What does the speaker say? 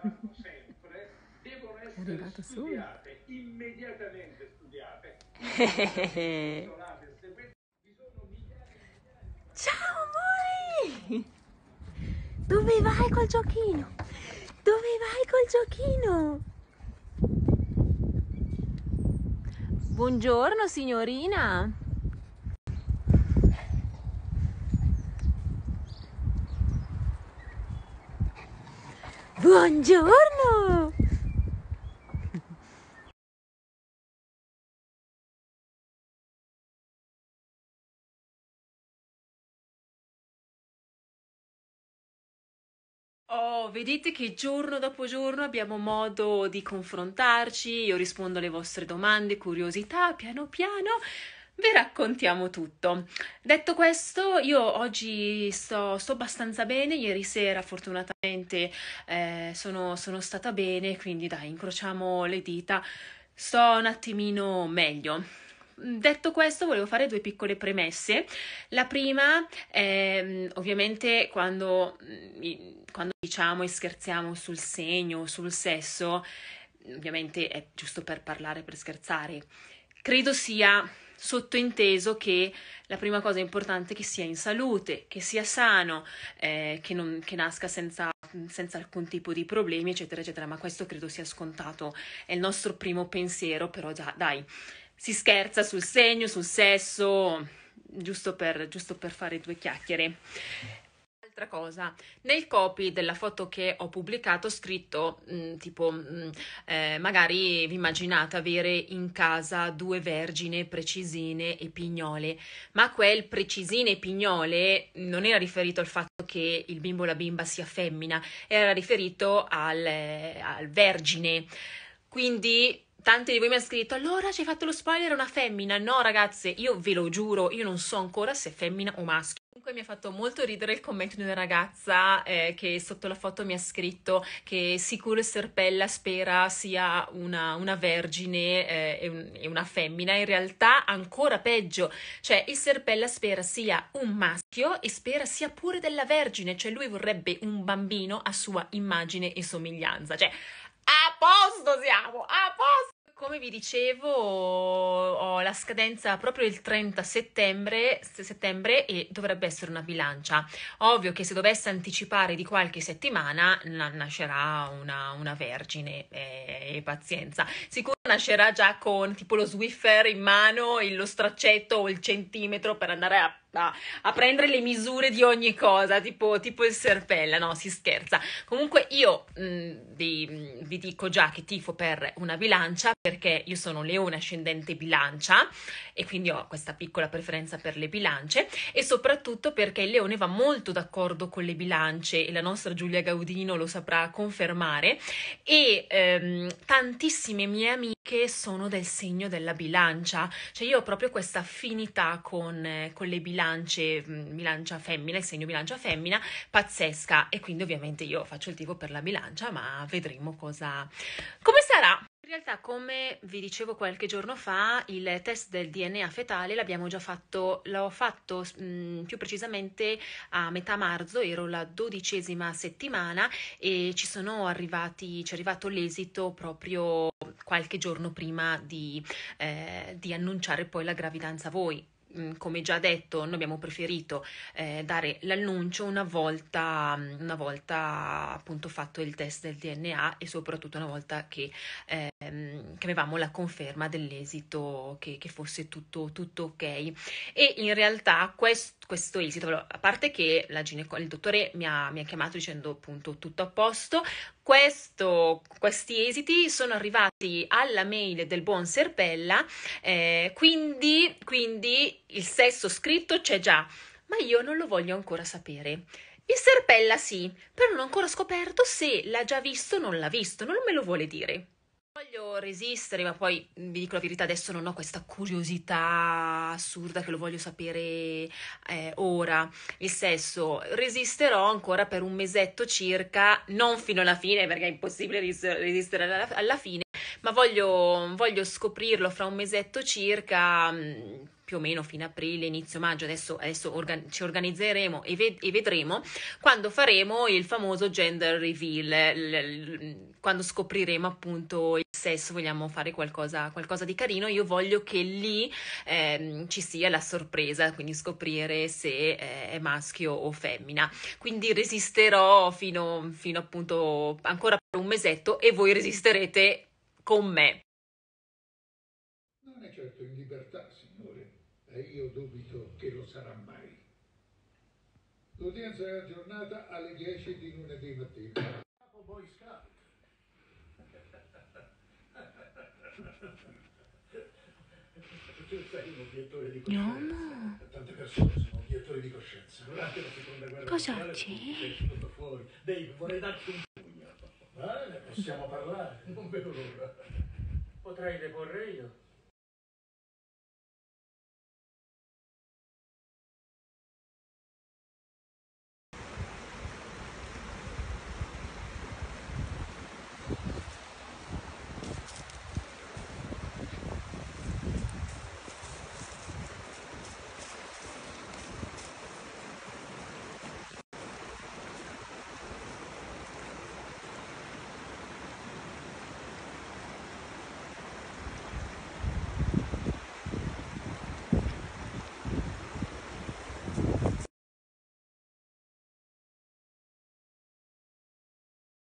È arrivato subito. immediatamente studiate. Ciao amore! Dove vai col giochino? Dove vai col giochino? Buongiorno signorina. Buongiorno! Oh, vedete che giorno dopo giorno abbiamo modo di confrontarci, io rispondo alle vostre domande, curiosità, piano piano vi raccontiamo tutto. Detto questo, io oggi sto, sto abbastanza bene, ieri sera fortunatamente eh, sono, sono stata bene, quindi dai, incrociamo le dita, sto un attimino meglio. Detto questo, volevo fare due piccole premesse. La prima mm, ovviamente quando, mm, quando diciamo e scherziamo sul segno, sul sesso, ovviamente è giusto per parlare, per scherzare. Credo sia sottointeso che la prima cosa importante è che sia in salute, che sia sano, eh, che, non, che nasca senza, senza alcun tipo di problemi, eccetera, eccetera. Ma questo credo sia scontato, è il nostro primo pensiero, però già, dai, si scherza sul segno, sul sesso, giusto per, giusto per fare due chiacchiere. Altra cosa, nel copy della foto che ho pubblicato ho scritto mh, mm, tipo mh, mm, eh, magari vi immaginate avere in casa due vergine precisine e pignole, ma quel precisine e pignole non era riferito al fatto che il bimbo o la bimba sia femmina, era riferito al, al vergine. Quindi Tanti di voi mi hanno scritto, allora ci hai fatto lo spoiler, una femmina. No, ragazze, io ve lo giuro, io non so ancora se è femmina o maschio. Comunque mi ha fatto molto ridere il commento di una ragazza eh, che sotto la foto mi ha scritto che sicuro Serpella spera sia una, una vergine eh, e, un, e, una femmina. In realtà ancora peggio, cioè il Serpella spera sia un maschio e spera sia pure della vergine, cioè lui vorrebbe un bambino a sua immagine e somiglianza. Cioè, a posto siamo, a posto! Come vi dicevo, ho la scadenza proprio il 30 settembre, settembre, e dovrebbe essere una bilancia. Ovvio che se dovesse anticipare di qualche settimana nascerà una, una vergine e, e, pazienza. Sicuro nascerà già con tipo lo Swiffer in mano, lo straccetto o il centimetro per andare a a, a, prendere le misure di ogni cosa, tipo, tipo, il serpella, no, si scherza. Comunque io mh, mm, vi, vi, dico già che tifo per una bilancia perché io sono leone ascendente bilancia e quindi ho questa piccola preferenza per le bilance e soprattutto perché il leone va molto d'accordo con le bilance e la nostra Giulia Gaudino lo saprà confermare e ehm, tantissime mie amiche sono del segno della bilancia, cioè io ho proprio questa affinità con, con le bilance mm, bilancia femmina, il segno bilancia femmina, pazzesca e quindi ovviamente io faccio il tifo per la bilancia, ma vedremo cosa come sarà. In realtà, come vi dicevo qualche giorno fa, il test del DNA fetale l'abbiamo già fatto, l'ho fatto mh, più precisamente a metà marzo, ero la dodicesima settimana e ci sono arrivati, ci è arrivato l'esito proprio qualche giorno prima di, eh, di annunciare poi la gravidanza a voi. Come già detto, noi abbiamo preferito eh, dare l'annuncio una volta, una volta appunto fatto il test del DNA e soprattutto una volta che, eh, che avevamo la conferma dell'esito che, che fosse tutto, tutto, ok. E in realtà quest, questo esito, a parte che gineco- il dottore mi ha, mi ha chiamato dicendo appunto tutto a posto, questo, questi esiti sono arrivati alla mail del buon Serpella, eh, quindi, quindi il sesso scritto c'è già, ma io non lo voglio ancora sapere. Il Serpella sì, però non ho ancora scoperto se l'ha già visto o non l'ha visto, non me lo vuole dire. Voglio resistere, ma poi vi dico la verità, adesso non ho questa curiosità assurda che lo voglio sapere eh, ora. Il sesso resisterò ancora per un mesetto circa, non fino alla fine, perché è impossibile resistere alla, alla fine, ma voglio, voglio scoprirlo fra un mesetto circa, mh, più o meno fine aprile, inizio maggio, adesso, adesso organ- ci organizzeremo e, ved- e, vedremo quando faremo il famoso gender reveal, l- l- quando scopriremo appunto il sesso, vogliamo fare qualcosa, qualcosa di carino, io voglio che lì ehm, ci sia la sorpresa, quindi scoprire se eh, è maschio o femmina. Quindi resisterò fino, fino appunto ancora per un mesetto e voi resisterete con me. Non è certo in libertà, signore, e io dubito che lo sarà mai. L'udienza è aggiornata alle 10 di lunedì mattina. Capo Boy Scout. Tu sei un obiettore di coscienza. No. Tante persone sono obiettori di coscienza. Durante la seconda guerra Cosa mondiale c'è? fuori. Dave, vorrei darti un pugno. Bene, possiamo parlare. Non vedo l'ora. Potrei deporre io.